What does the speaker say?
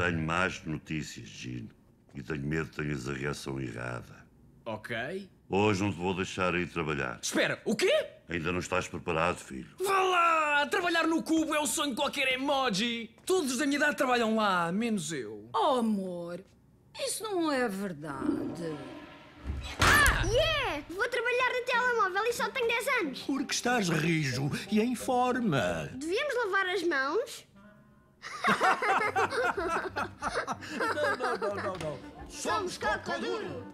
Tenho más notícias, Gino. E tenho medo que tenhas a reação errada. Ok. Hoje não te vou deixar ir trabalhar. Espera, o quê? Ainda não estás preparado, filho. Vá lá! Trabalhar no cubo é o sonho de qualquer emoji! Todos da minha idade trabalham lá, menos eu. Oh, amor, isso não é verdade. Yeah! Vou trabalhar no telemóvel e só tenho 10 anos. Porque estás rijo e em forma. Devíamos lavar as mãos? Não, não, não, não, não. Somos Cocoduro!